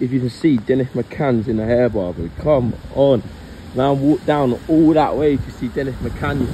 if you can see Dennis McCann's in the hair barber. Come on. Now walk down all that way to see Dennis McCann.